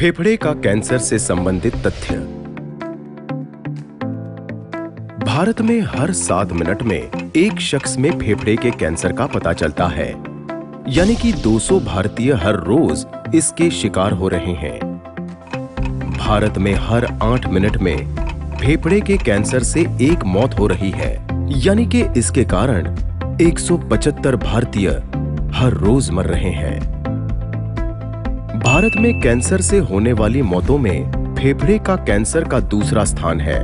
फेफड़े का कैंसर से संबंधित तथ्य। भारत में हर सात मिनट में एक शख्स में फेफड़े के कैंसर का पता चलता है। यानी कि 200 भारतीय हर रोज इसके शिकार हो रहे हैं। भारत में हर आठ मिनट में फेफड़े के कैंसर से एक मौत हो रही है। यानी कि इसके कारण 175 भारतीय हर रोज मर रहे हैं। भारत में कैंसर से होने वाली मौतों में फेफड़े का कैंसर का दूसरा स्थान है।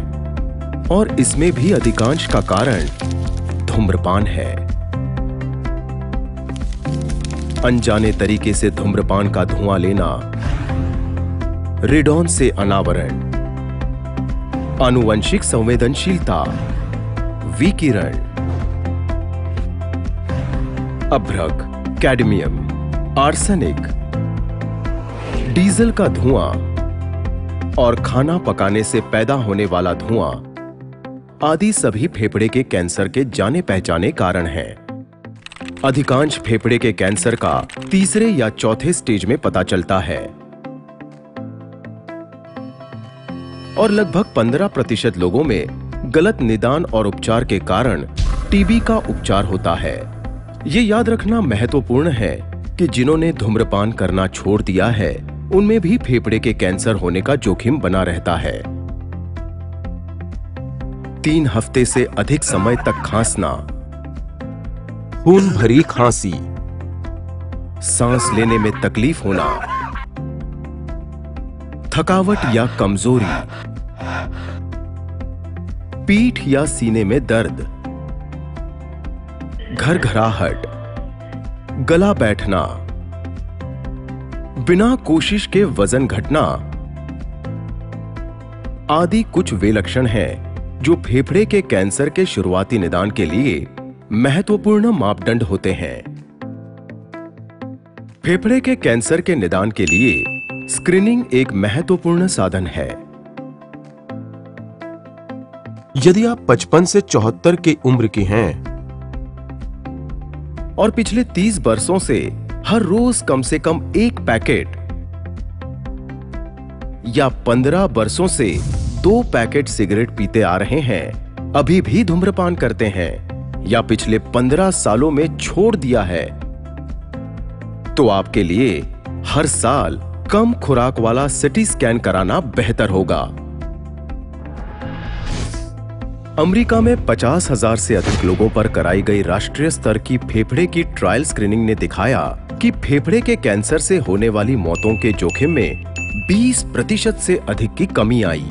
और इसमें भी अधिकांश का कारण धूम्रपान है। अनजाने तरीके से धूम्रपान का धुआँ लेना, रेडॉन से अनावरण, आनुवंशिक संवेदनशीलता, विकिरण, अभ्रक, कैडमियम, आर्सेनिक डीजल का धुआँ और खाना पकाने से पैदा होने वाला धुआँ आदि सभी फेफड़े के कैंसर के जाने पहचाने कारण हैं। अधिकांश फेफड़े के कैंसर का तीसरे या चौथे स्टेज में पता चलता है। और लगभग 15 प्रतिशत लोगों में गलत निदान और उपचार के कारण टीबी का उपचार होता है। ये याद रखना महत्वपूर्ण है कि जिन्होंने धूम्रपान करना छोड़ दिया है उनमें भी फेफड़े के कैंसर होने का जोखिम बना रहता है। तीन हफ़्ते से अधिक समय तक खांसना। खून भरी खांसी। सांस लेने में तकलीफ़ होना। थकावट या कमज़ोरी। पीठ या सीने में दर्द। घर घराहट गला बैठना। बिना कोशिश के वज़न घटना। आदि कुछ वे लक्षण हैं, जो फेफड़े के कैंसर के शुरुआती निदान के लिए महत्वपूर्ण मापदंड होते हैं। फेफड़े के कैंसर के निदान के लिए स्क्रीनिंग एक महत्वपूर्ण साधन है। यदि आप 55 से 74 की उम्र के हैं, और पिछले 30 वर्षों से हर रोज कम से कम एक पैकेट या 15 वर्षों से दो पैकेट सिगरेट पीते आ रहे हैं, अभी भी धूम्रपान करते हैं, या पिछले 15 सालों में छोड़ दिया है। तो आपके लिए हर साल कम खुराक वाला सिटी स्कैन कराना बेहतर होगा। अमेरिका में पचास हज़ार से अधिक लोगों पर कराई गई राष्ट्रीय स्तर की फेफड़े की ट्रायल स्क्रीनिंग ने दिखाया कि फेफड़े के कैंसर से होने वाली मौतों के जोखिम में 20 प्रतिशत से अधिक की कमी आई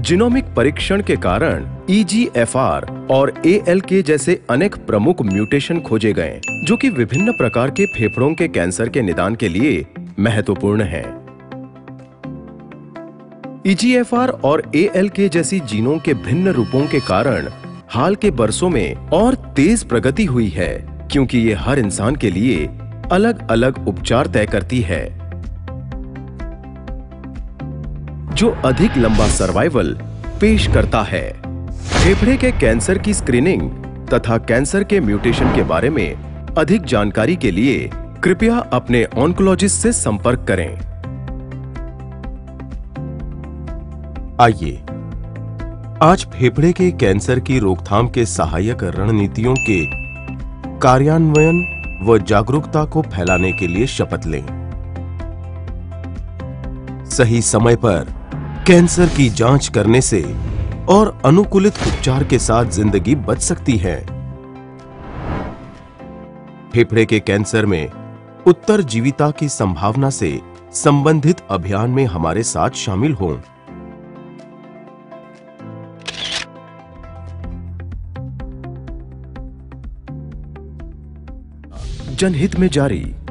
जिनोमिक परीक्षण के कारण ईजीएफआर और के जैसे अनेक प्रमुख म्यूटेशन खोजे गए, जो कि विभिन्न प्रकार के फेफड़ों के कैंसर के निदान के लिए महत्वपूर्ण हैं। ईजीएफआर और एएल के जैसी जीनों के भिन्न रूपों के कारण हाल के बरसों में और तेज प्रगति हुई है, क्योंकि ये हर इंसान के लिए अलग अलग उपचार तय करती है। जो अधिक लंबा सर्वाइवल पेश करता है। फेफड़े के कैंसर की स्क्रीनिंग तथा कैंसर के म्यूटेशन के बारे में अधिक जानकारी के लिए कृपया अपने ऑन्कोलॉजिस्ट से संपर्क करें। आइए। आज फेफड़े के कैंसर की रोकथाम के सहायक रणनीतियों के कार्यान्वयन व जागरूकता को फैलाने के लिए शपथ लें। सही समय पर कैंसर की जाँच करने से और अनुकूलित उपचार के साथ ज़िंदगी बच सकती है। फेफड़े के कैंसर में उत्तर जीविता की संभावना से संबंधित अभियान में हमारे साथ शामिल हों। जनहित में जारी।